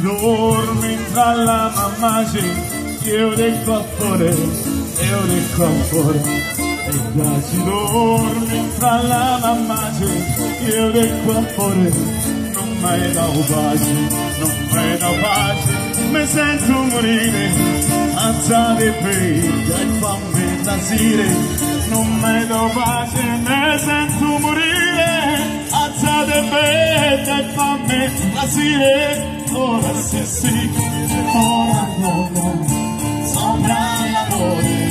dormi tra la mamma io del cuore io del cuore. E da ci dormi tra la mamma io del cuore non mai da pace non mai da pace. Mi sento morire alzate peglia e fammi sire non mai da pace mi sento morire alzate peglia e fammi da svåraste synd Bara någon som brallar och